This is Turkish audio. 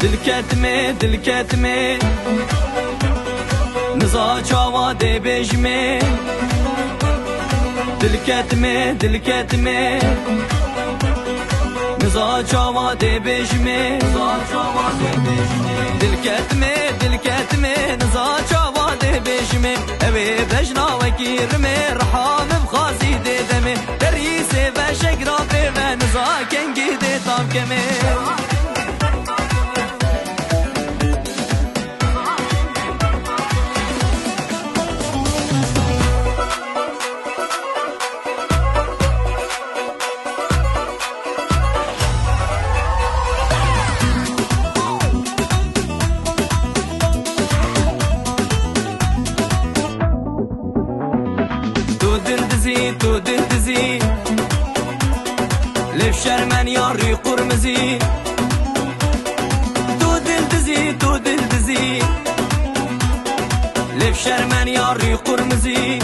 Dil ketme, dil ketme Nıza çava de bejme Dil ketme, dil ketme Nıza çava de bejme Dil ketme, dil ketme Nıza çava de bejme Evi bejna vekirme Rahamim khazi de deme Deri se ve şegrafe ve Nıza kengi de tam keme تو دل دزی. لف شرمن یاری قرمزی. تو دل دزی تو دل دزی. لف شرمن یاری قرمزی.